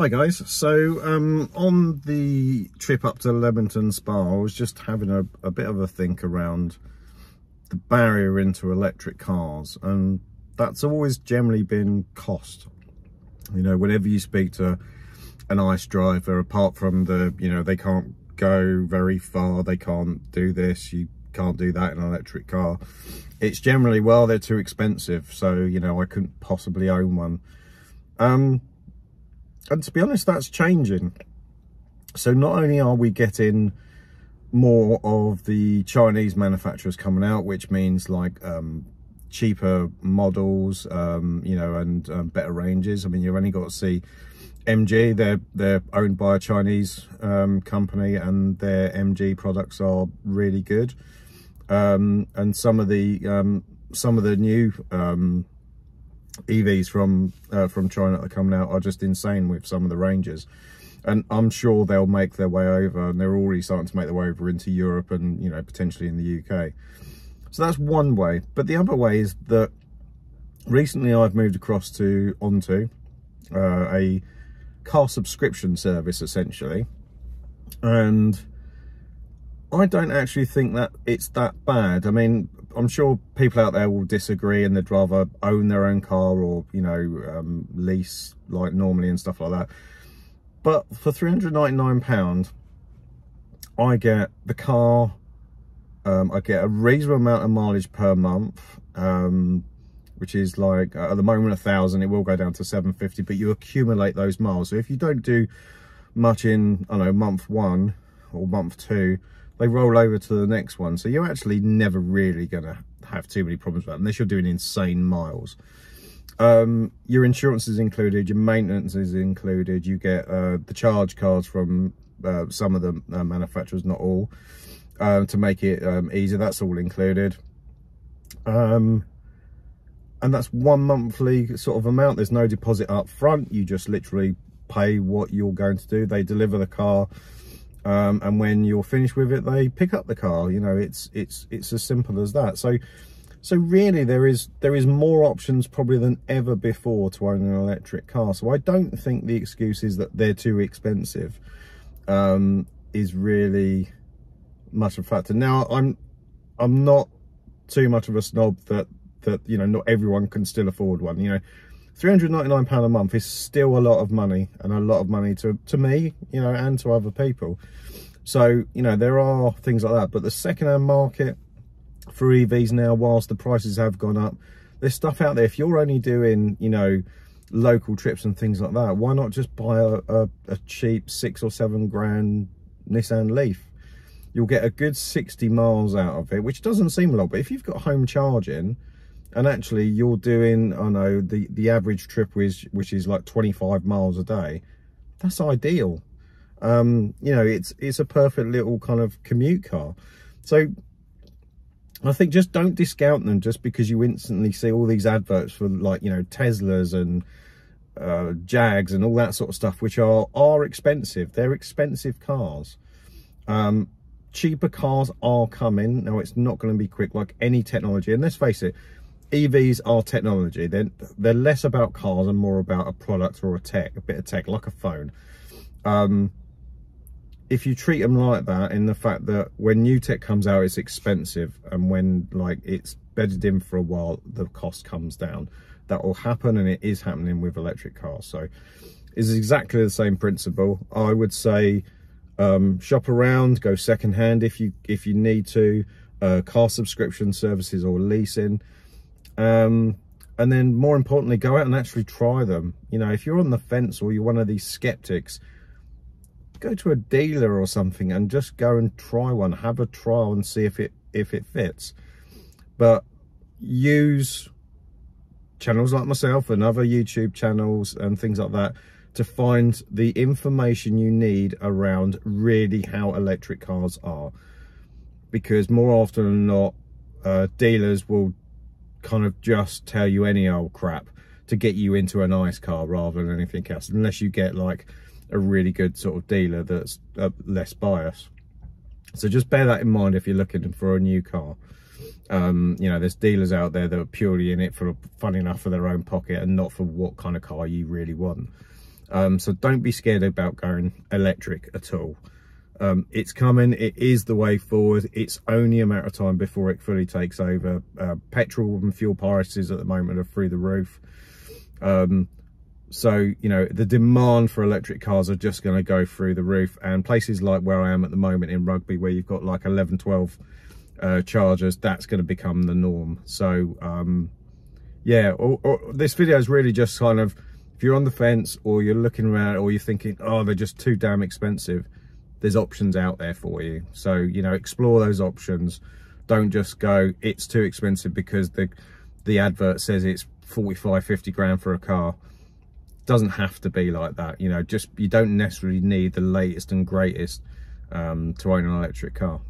Hi guys, so um, on the trip up to Leamington Spa, I was just having a, a, bit of a think around the barrier into electric cars and that's always generally been cost. You know, whenever you speak to an ICE driver, apart from the, you know, they can't go very far, they can't do this, you can't do that in an electric car. It's generally, well, they're too expensive, so, you know, I couldn't possibly own one. Um, and to be honest, that's changing. So not only are we getting more of the Chinese manufacturers coming out, which means like um, cheaper models, um, you know, and um, better ranges. I mean, you've only got to see MG, they're, they're owned by a Chinese um, company and their MG products are really good. Um, and some of the, um, some of the new EVs from uh, from China that are coming out are just insane with some of the ranges. And I'm sure they'll make their way over and they're already starting to make their way over into Europe and, you know, potentially in the UK. So that's one way. But the other way is that recently I've moved across to Onto, uh, a car subscription service essentially. And I don't actually think that it's that bad. I mean, I'm sure people out there will disagree and they'd rather own their own car or, you know, um, lease like normally and stuff like that. But for £399, I get the car, um, I get a reasonable amount of mileage per month, um, which is like at the moment a thousand, it will go down to 750, but you accumulate those miles. So if you don't do much in, I don't know, month one or month two, they roll over to the next one. So you're actually never really going to have too many problems with that unless you're doing insane miles. Um, your insurance is included, your maintenance is included, you get uh, the charge cards from uh, some of the uh, manufacturers, not all, uh, to make it um, easier. That's all included. Um, and that's one monthly sort of amount. There's no deposit up front. You just literally pay what you're going to do. They deliver the car um, and when you're finished with it they pick up the car you know it's it's it's as simple as that. So so really there is there is more options probably than ever before to own an electric car. So i don't think the excuse is that they're too expensive um, is really much of a factor. Now i'm i'm not too much of a snob that that you know not everyone can still afford one you know 399 pound a month is still a lot of money and a lot of money to to me you know and to other people. So you know there are things like that. But the second-hand market for evs now whilst the prices have gone up there's stuff out there. If you're only doing you know local trips and things like that why not just buy a, a, a cheap six or seven grand nissan leaf? You'll get a good 60 miles out of it which doesn't seem a lot but if you've got home charging and actually you're doing i know the the average trip which which is like 25 miles a day. That's ideal. Um you know it's it's a perfect little kind of commute car. So i think just don't discount them just because you instantly see all these adverts for like you know teslas and uh, jags and all that sort of stuff which are are expensive. They're expensive cars. Um cheaper cars are coming. Now it's not going to be quick like any technology. And let's face it EVs are technology. They're, they're less about cars and more about a product or a tech, a bit of tech, like a phone. Um, if you treat them like that in the fact that when new tech comes out, it's expensive. And when like it's bedded in for a while, the cost comes down. That will happen and it is happening with electric cars. So it's exactly the same principle. I would say um, shop around, go secondhand if you, if you need to, uh, car subscription services or leasing. Um, and then more importantly, go out and actually try them. You know, if you're on the fence or you're one of these skeptics, go to a dealer or something and just go and try one. Have a trial and see if it if it fits. But use channels like myself and other YouTube channels and things like that to find the information you need around really how electric cars are. Because more often than not, uh, dealers will kind of just tell you any old crap to get you into a nice car rather than anything else unless you get like a really good sort of dealer that's uh, less biased. So just bear that in mind if you're looking for a new car. Um, you know there's dealers out there that are purely in it for fun enough for their own pocket and not for what kind of car you really want. Um, so don't be scared about going electric at all. Um, it's coming. It is the way forward. It's only a matter of time before it fully takes over. Uh, petrol and fuel prices at the moment are through the roof. Um, so, you know, the demand for electric cars are just going to go through the roof. And places like where I am at the moment in Rugby, where you've got like 11, 12 uh, chargers, that's going to become the norm. So, um, yeah, or, or, this video is really just kind of, if you're on the fence or you're looking around or you're thinking, oh, they're just too damn expensive, there's options out there for you. So, you know, explore those options. Don't just go, it's too expensive because the, the advert says it's 45, 50 grand for a car. Doesn't have to be like that. You know, just, you don't necessarily need the latest and greatest um, to own an electric car.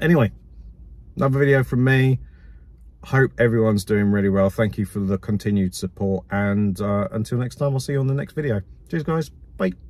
Anyway, another video from me. Hope everyone's doing really well. Thank you for the continued support. And uh, until next time, I'll see you on the next video. Cheers, guys. Bye.